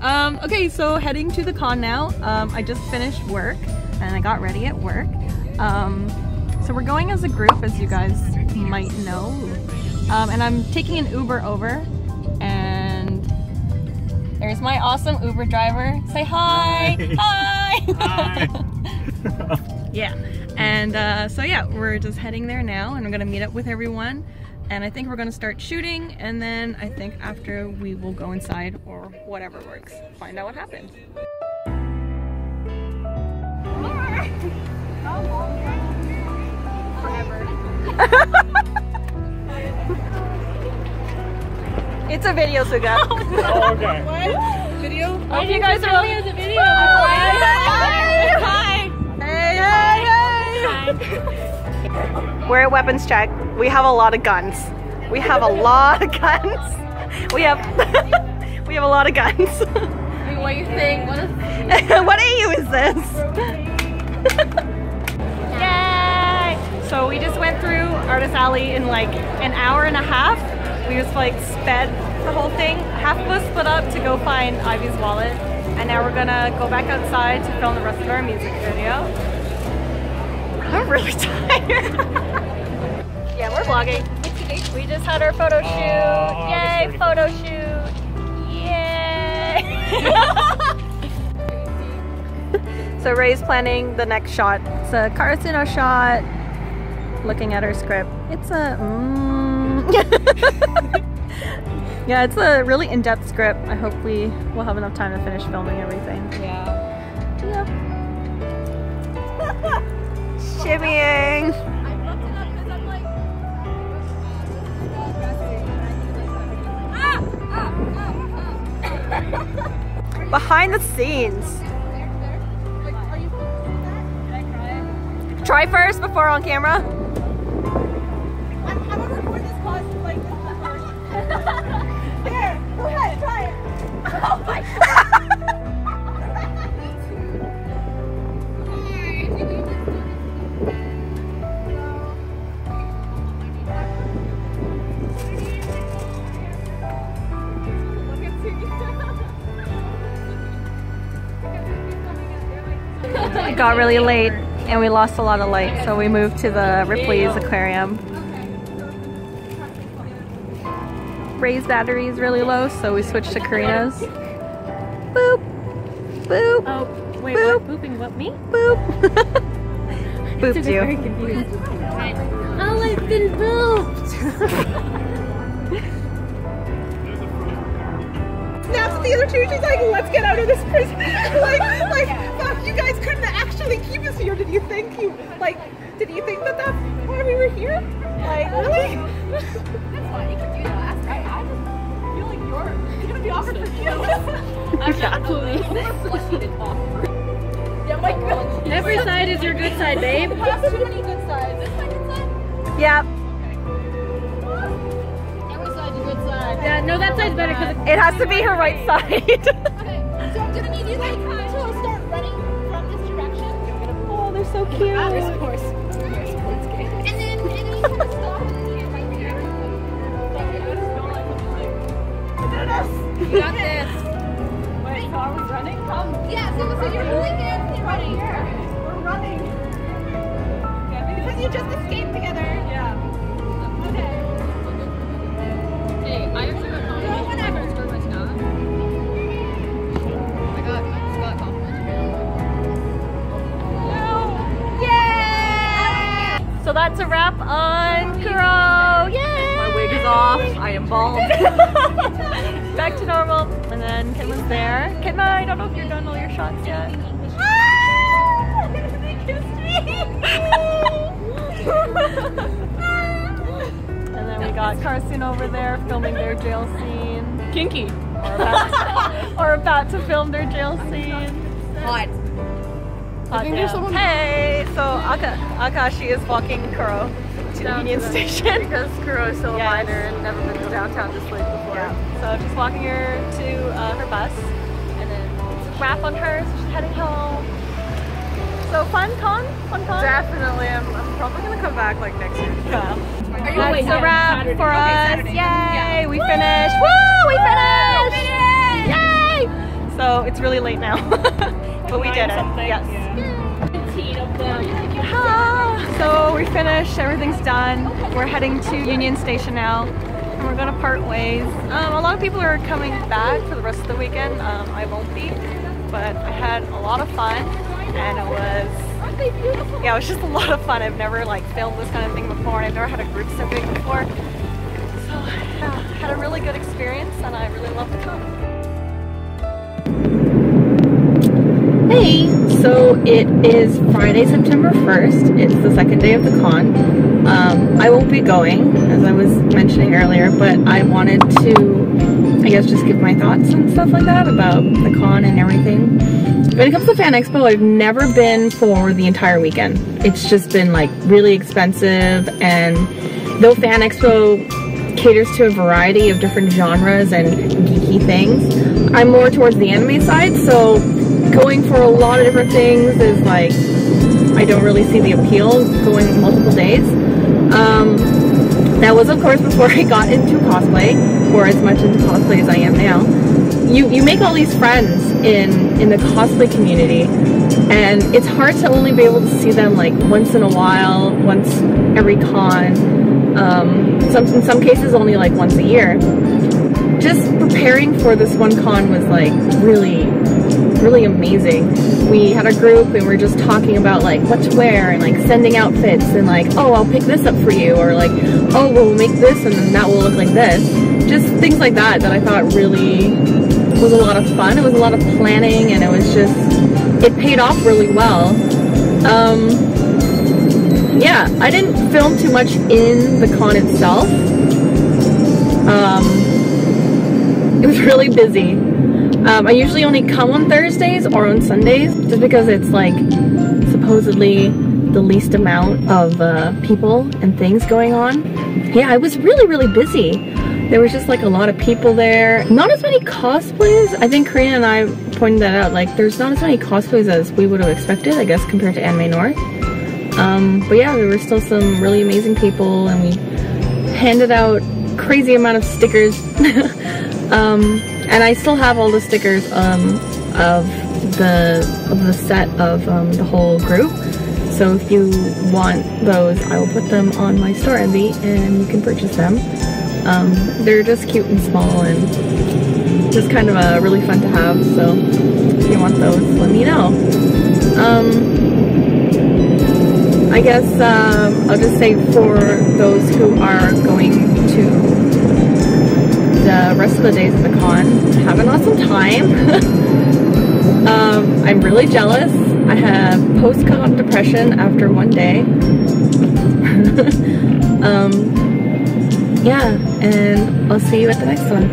Um, okay, so heading to the con now. Um, I just finished work and I got ready at work. Um, so we're going as a group, as you guys might know. Um, and I'm taking an Uber over and there's my awesome Uber driver. Say hi! Hi! Hi. yeah. And uh, so yeah, we're just heading there now and I'm gonna meet up with everyone. And I think we're gonna start shooting and then I think after we will go inside or whatever works. Find out what happens. It's a video, Suga. Oh, oh, okay. Video? Hope oh, you guys are as a video. Oh, hi. Hey, hey, hey. We're at weapons check. We have a lot of guns. We have a lot of guns. We have we have a lot of guns. What do you think? What is what AU is this? Yay! So we just went through Artist Alley in like an hour and a half. We just like sped the whole thing. Half of us split up to go find Ivy's wallet. And now we're gonna go back outside to film the rest of our music video. I'm really tired. yeah, we're vlogging. We just had our photo shoot. Oh, Yay, that's photo shoot. Yay. so Ray's planning the next shot. It's a Karasuno shot. Looking at her script. It's a mm. Yeah, it's a really in-depth script. I hope we will have enough time to finish filming everything. Yeah. Shimmying. Behind the scenes. Try first before on camera. It got really late and we lost a lot of light, so we moved to the Ripley's aquarium. Ray's battery is really low, so we switched to Karina's. Boop! Boop! Oh, wait, Boop. what? Booping what? Me? Boop! Booped Very you. confused. Oh, I've been booped. snaps at the other two. She's like, let's get out of this prison. like, here. Did you think you, like, did you think that that's why we were here? Like, really? That's fine. You can do that. I, I just feel like you're, you're gonna be offered for deals. I'm absolutely. And awkward. Yeah, my god. Every side is your good side, babe. That's too many good sides. This is my good side. Yep, Every side's a good side. Yeah, no, that side's better because it has to be her right side. Okay, so I'm gonna need you like so cute. Of course. And then, and then you kind of stop and you're right there. you got this. Wait, so are we running? Come. Yeah, so, so you're hands and running. We're running. Because you just escaped together. That's a wrap on Kuroo. Yay! My wig is off. I am bald. Back to normal. And then Kitman's there. Kitman, I don't know if you're done all your shots yet. They kissed me. and then we got Carson over there filming their jail scene. Kinky. Or about, or about to film their jail scene. Hot. Hey, so Aka, Akaashi is walking Kuroo to the Union to Station. Because Kuroo is still Yes. a minor and never been to downtown to sleep before. Yeah. So just walking her to uh, her bus, and then it's a wrap on her, so she's heading home. So fun con, fun con. Definitely. I'm, I'm probably gonna come back like next year. Yeah. Are you That's a wrap Saturday. for Okay, us. Saturday. Yay! Yeah. We finished. Woo! We finished! Yay! So it's really late now. but we it. something, Yes. Them. Ah, so we finished, everything's done. We're heading to Union Station now. And we're gonna part ways. Um, a lot of people are coming back for the rest of the weekend. Um, I won't be, but I had a lot of fun and it was yeah, it was just a lot of fun. I've never like filmed this kind of thing before and I've never had a group so big before. So yeah, had a really good experience and I really love the con. Hey, so it is Friday, September 1st. It's the second day of the con. Um, I won't be going, as I was mentioning earlier, but I wanted to, I guess, just give my thoughts and stuff like that about the con and everything. When it comes to Fan Expo, I've never been for the entire weekend. It's just been like really expensive, and though Fan Expo caters to a variety of different genres and geeky things. I'm more towards the anime side, so going for a lot of different things is like I don't really see the appeal going multiple days. Um, that was of course before I got into cosplay, or as much into cosplay as I am now. You you make all these friends in in the cosplay community, and it's hard to only be able to see them like once in a while, once every con. Um, some in some cases only like once a year. Just preparing for this one con was like really really amazing. We had a group and we are just talking about like what to wear and like sending outfits and like, oh, I'll pick this up for you or like, oh, we'll make this and then that will look like this. Just things like that that I thought really was a lot of fun. It was a lot of planning and it was just, it paid off really well. Um, yeah, I didn't film too much in the con itself. Um, it was really busy. Um, I usually only come on Thursdays or on Sundays just because it's like supposedly the least amount of uh, people and things going on. Yeah, I was really, really busy. There was just like a lot of people there. Not as many cosplays. I think Karina and I pointed that out. Like there's not as many cosplays as we would have expected, I guess, compared to Anime North. Um, but yeah, there were still some really amazing people and we handed out crazy amount of stickers. um, and I still have all the stickers um, of the of the set of um, the whole group. So if you want those, I will put them on my Storenvy and you can purchase them. Um, they're just cute and small and just kind of uh, really fun to have. So if you want those, let me know. Um, I guess um, I'll just say for those who are going to the rest of the days of the con, have an awesome time. um, I'm really jealous. I have post-con depression after one day. um, yeah, and I'll see you at the next one.